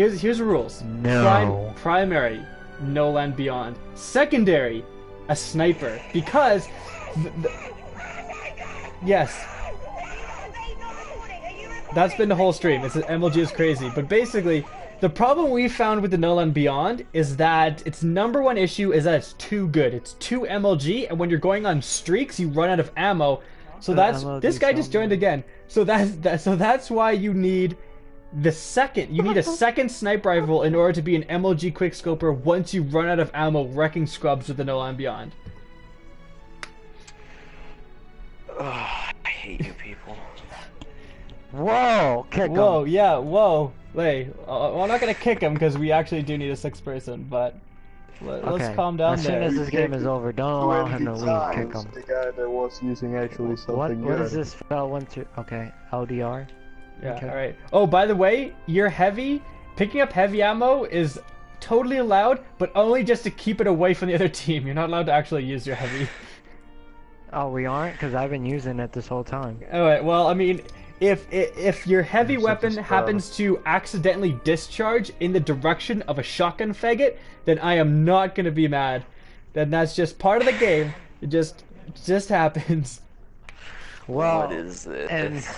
here's here's the rules. No. Prim- primary, no land beyond. Secondary, a sniper because. th- th- yes, that's been the whole stream. It's MLG is crazy, but basically, the problem we found with the No Land Beyond is that its number one issue is that it's too good. It's too MLG, and when you're going on streaks, you run out of ammo. So that's MLG this guy just joined again. So that's that. So that's why you need the second. You need a second sniper rifle in order to be an MLG quickscoper. Once you run out of ammo, wrecking scrubs with the No Land Beyond. Ugh, I hate you people. Whoa! Kick Whoa, him. yeah, whoa. Wait, uh, well, I'm not gonna kick him because we actually do need a sixth person, but let, Okay. us calm down as soon there. as this game is over, don't allow him to leave. Kick him. The guy that was using actually something What? good. What is this spell? One two. Okay. LDR. Yeah, Okay. alright. Oh, by the way, you're heavy. Picking up heavy ammo is totally allowed, but only just to keep it away from the other team. You're not allowed to actually use your heavy. Oh, we aren't, cause I've been using it this whole time. Alright, well, I mean, if if, if your heavy Such a weapon happens to accidentally discharge in the direction of a shotgun faggot, then I am not gonna be mad. Then that's just part of the game. It just it just happens. Well, what is this? and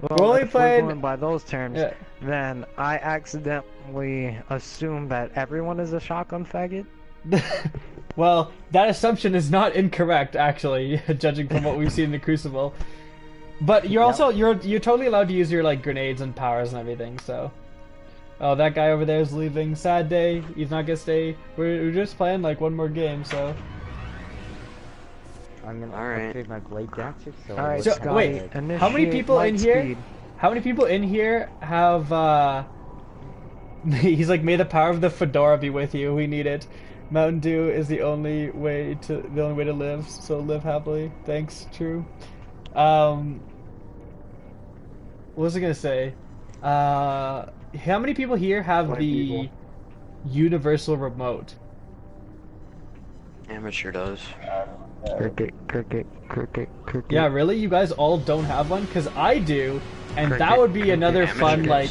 well, We're only we're going by those terms, Yeah. then I accidentally assume that everyone is a shotgun faggot. well, that assumption is not incorrect, actually, judging from what we've seen in the Crucible. But you're also you're you're totally allowed to use your like grenades and powers and everything. So, oh, that guy over there is leaving. Sad day. He's not gonna stay. We're, we're just playing like one more game. So, I'm gonna Alright. upgrade my blade dancer. So, All right, So, Scotty, wait, initiate how many people in here? speed. how many people in here have? uh He's like, may the power of the fedora be with you. We need it. Mountain Dew is the only way to the only way to live. So live happily. Thanks. True. Um, what was I gonna say? Uh, how many people here have the people. universal remote? Amateur does. Cricket, cricket, cricket, cricket. Yeah, really? You guys all don't have one? Cause I do, and that would be cricket. another fun does. like.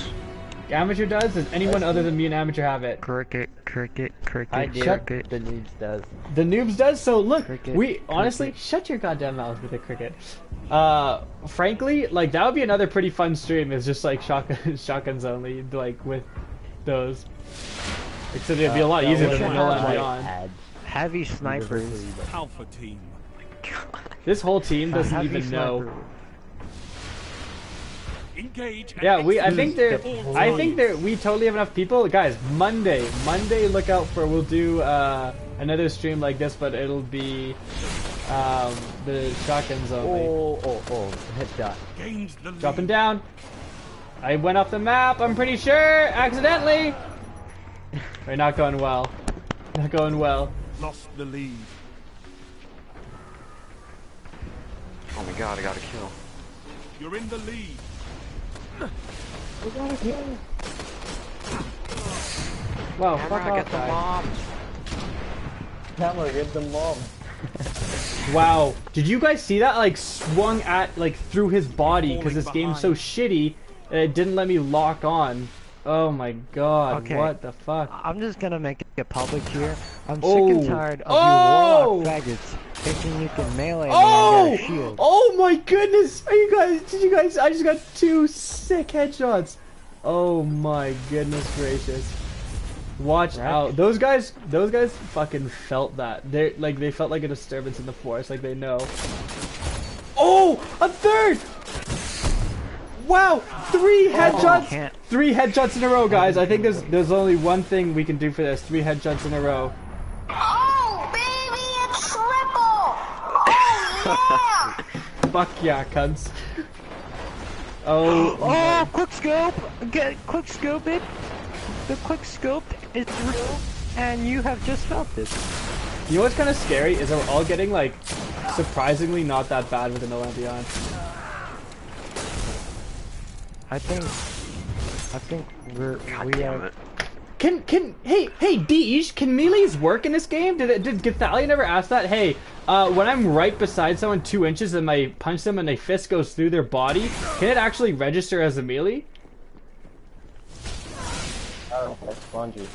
Amateur does? Does anyone other than me and amateur have it? Cricket, cricket, cricket, I do. cricket. The noobs does. The noobs does. So look, Cricket, we honestly shut your goddamn mouth with the cricket. Uh, frankly, like that would be another pretty fun stream. Is just like shotgun shotguns only, like with those. Except it'd be a lot Uh, easier that than would No have, Land Beyond. Add Heavy snipers. Alpha team. This whole team doesn't heavy even know. Engage. Yeah, we. I think there. all I think times. there. We totally have enough people, guys. Monday, Monday. Look out for. We'll do uh, another stream like this, but it'll be um, the shotguns only. Oh, oh, oh, headshot. Gained. Dropping down. I went off the map. I'm pretty sure accidentally. We're not going well. Not going well. Lost the lead. Oh my god, I got a kill. You're in the lead. We got a kill. Wow, fuck Camera, off, get the guy. mob. Camera, get the mom. Wow, did you guys see that? Like swung at like through his body because this Falling game's so shitty. that It didn't let me lock on. Oh my god, Okay. what the fuck? I'm just gonna make it public here. I'm Oh. sick and oh. tired of Oh. you warlock oh. faggots thinking you can melee me Oh! a shield. Oh my goodness! Are you guys? Did you guys? I just got two sick headshots. Oh my goodness gracious! Watch Right. out! Those guys, those guys fucking felt that. They like they felt like a disturbance in the forest. Like they know. Oh, a third! Wow, three oh, headshots! can't. Three headshots in a row, guys. I think there's there's only one thing we can do for this. Three headshots in a row. Oh, baby, it's triple! Oh, yeah! Fuck yeah, cunts. Oh, Oh, quick scope! Get quick scope it. The quick scope is real, and you have just felt it. You know what's kind of scary is that we're all getting like surprisingly not that bad with the No Land Beyond. I think, I think we're God we damn have. it. Can can hey hey Deej, can melees work in this game? Did it, did Gathalia never ask that? Hey, uh, when I'm right beside someone two inches and I punch them and a fist goes through their body, can it actually register as a melee? I Oh, that's spongy.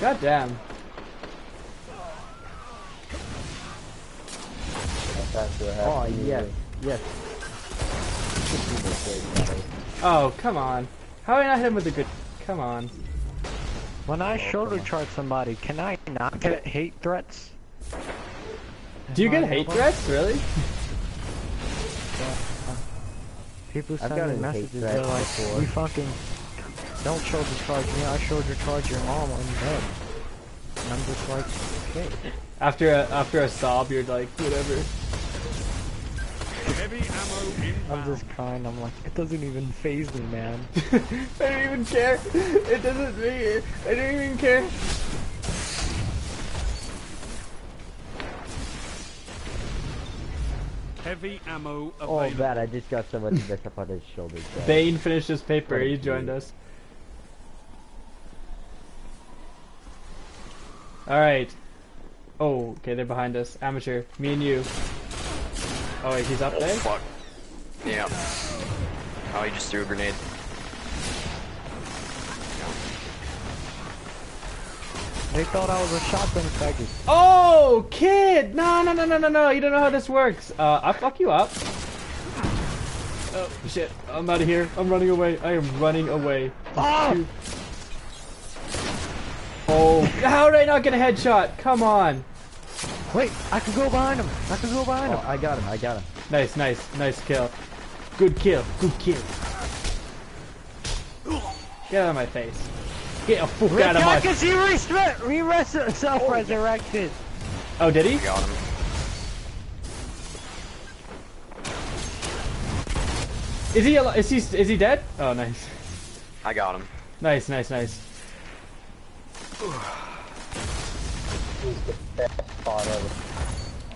God damn. That's Oh, yes, yes. Oh, come on. How did I not hit him with a good... Come on. When I shoulder charge somebody, can I not get hate threats? Do you get hate able- threats, really? People I've send me gotten messages, they're like, before. you fucking don't shoulder charge me, I shoulder charge your mom on bed. And I'm just like, okay. After a, after a sob, you're like, whatever. Heavy ammo I'm just crying, I'm like, it doesn't even phase me, man. I don't even care. It doesn't me. I don't even care. Heavy ammo oh, available. Oh, available. bad. I just got somebody messed up on his shoulders. so- Bane finished his paper. He joined dude. us. Alright. Oh, okay, they're behind us. Amateur. Me and you. Oh, wait, he's up Oh there? fuck. Yeah. Oh, he just threw a grenade. They thought I was a shotgun faggot. Oh, kid! No, no, no, no, no, no. You don't know how this works. Uh, I'll fuck you up. Oh, shit. I'm out of here. I'm running away. I am running away. Oh! Oh, how did I not get a headshot? Come on. Wait, I can go behind him. I can go behind Oh, him. I got him. I got him. Nice, nice, nice kill. Good kill. Good kill. Get out of my face. Get a fuck out of my... Because he re- re- re- self-resurrected. Oh, did he? I Got him. Is he? Is he? Is he dead? Oh, nice, I got him. nice, nice, nice. Spot ever.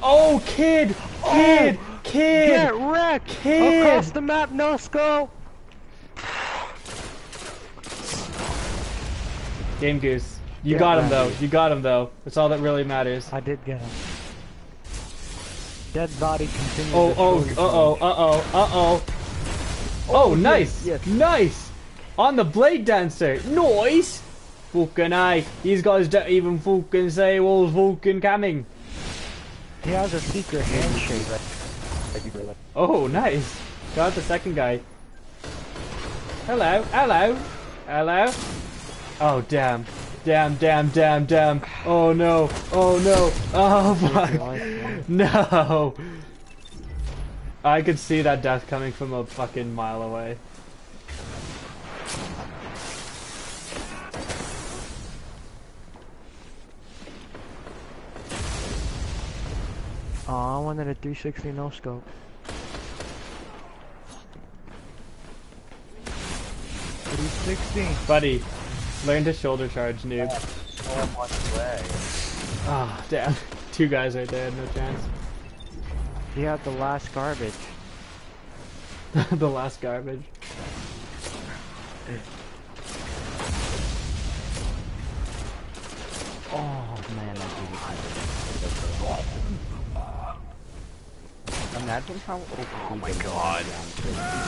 Oh, kid, kid, kid. Get wrecked! Kid. Across the map, no scope! Game goose. You Yeah, got him though. You got him though. That's all that really matters. I did get him. Dead body continues. Oh, oh, uh oh, uh oh, uh oh. Oh, nice, yes. nice. On the blade dancer, nice. Fucking aye. These guys don't even fucking say what's fucking coming. He has a secret handshake. Thank you very much. Oh, nice. Got the second guy. Hello, hello, hello. Oh, damn. Damn, damn, damn, damn. Oh no, oh no, oh fuck. No. I could see that death coming from a fucking mile away. Oh, I wanted a 360 no scope. Three sixty. Buddy, learn to shoulder charge, noob. Oh. Ah, damn. Two guys right there, no chance. He had the last garbage. the last garbage. Oh man, I did it. Imagine how oh my god.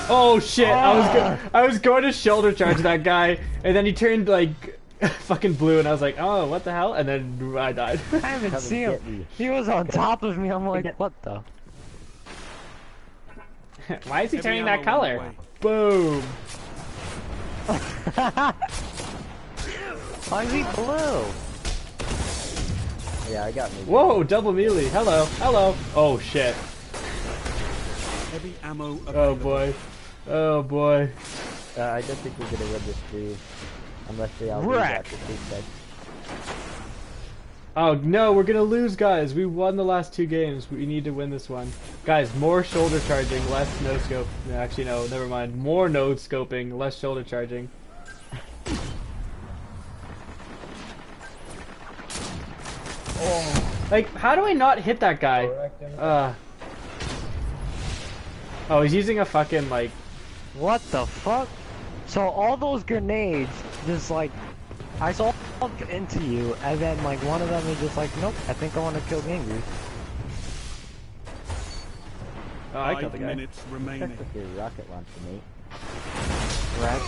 Oh shit! I was go- ah. I was going to shoulder charge that guy, and then he turned like fucking blue, and I was like, oh, what the hell? And then I died. I haven't Come seen and him. me. He was on top of me. I'm like, what the? Why is he turning that color? Boom! Why is he blue? Yeah, I got me. Whoa! Double melee. Hello, hello. Oh shit! Heavy ammo available. Oh boy. Oh boy. Uh, I don't think we're gonna win this dude. Unless they all Wreck. that the same Oh no, we're gonna lose, guys. We won the last two games. We need to win this one, guys. More shoulder charging, less no scope. No, actually, no. Never mind. More node scoping, less shoulder charging. Oh, like, how do I not hit that guy? Uh. Oh, he's using a fucking like. What the fuck? So all those grenades, just like, I saw into you, and then like one of them is just like, nope, I think I want to kill Gangrene. Oh, I killed the Five guy. minutes remaining. with your rocket launcher, mate. Right?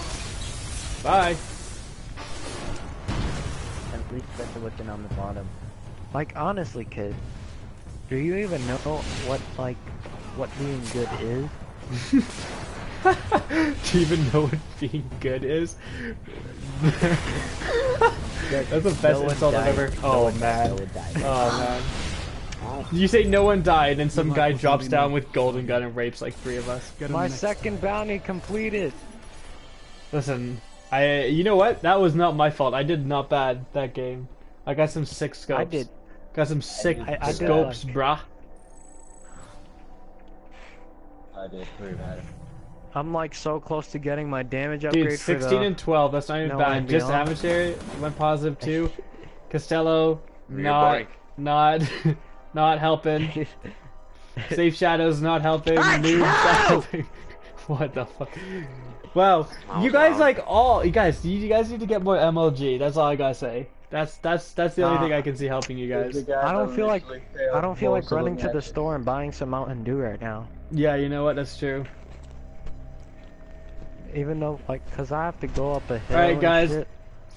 Bye. At least better looking on the bottom. Like honestly, kid, do you even know what like what being good is? Do you even know what being good is? That's the best No insult I've died. ever. No Oh one died. man. No. Oh man. Oh. You say no one died, and some guy drops down with golden gun and rapes like three of us. My next. second bounty completed. Listen, I. You know what? That was not my fault. I did not bad that game. I got some sick scopes. I did. Got some sick I- I did scopes, like- brah. I did pretty bad. I'm like so close to getting my damage upgrade Dude, 16 the... and 12. That's not even No bad. Just beyond. amateur went positive too. Costello, not, not, not helping. Safe Shadows not helping. Noobs not helping. what the fuck? Well, you guys wow. like all you guys. You, you guys need to get more MLG. That's all I gotta say. That's that's that's the only Nah. thing I can see helping you guys. I don't feel like I don't feel like running to the store and buying some Mountain Dew right now. Yeah, you know what? That's true. Even though like, cause I have to go up a hill. Alright, and guys. shit.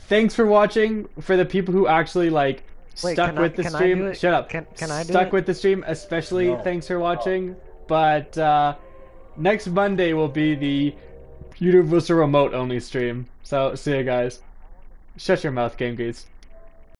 Thanks for watching. For the people who actually like Wait, stuck can I- with the stream, shut up. Can- can I do stuck it? with the stream, especially No. thanks for watching. But uh, next Monday will be the Universal Remote only stream. So see you guys. Shut your mouth, Game Geeks.